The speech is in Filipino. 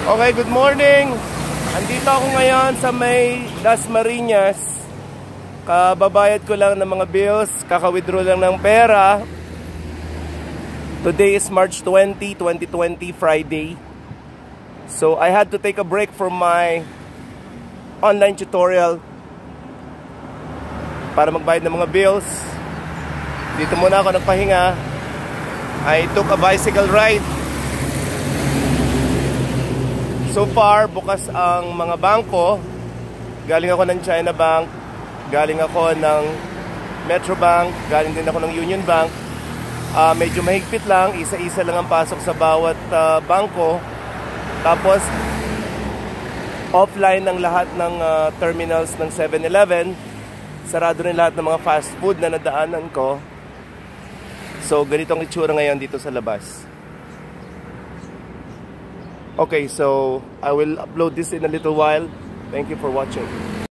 Okay, good morning. Andito ako ngayon sa may Das Marinas. Kababayad ko lang ng mga bills, kaka-withdraw lang ng pera. Today is March 20, 2020, Friday. So I had to take a break from my online tutorial para magbayad ng mga bills. Dito muna ako nagpahinga. I took a bicycle ride So far, bukas ang mga bangko. Galing ako ng China Bank, galing ako ng Metro Bank, galing din ako ng Union Bank. Uh, medyo mahigpit lang, isa-isa lang ang pasok sa bawat uh, bangko. Tapos, offline ng lahat ng uh, terminals ng 7-Eleven. Sarado rin lahat ng mga fast food na nadaanan ko. So, ganito ang itsura ngayon dito sa labas. Okay, so I will upload this in a little while. Thank you for watching.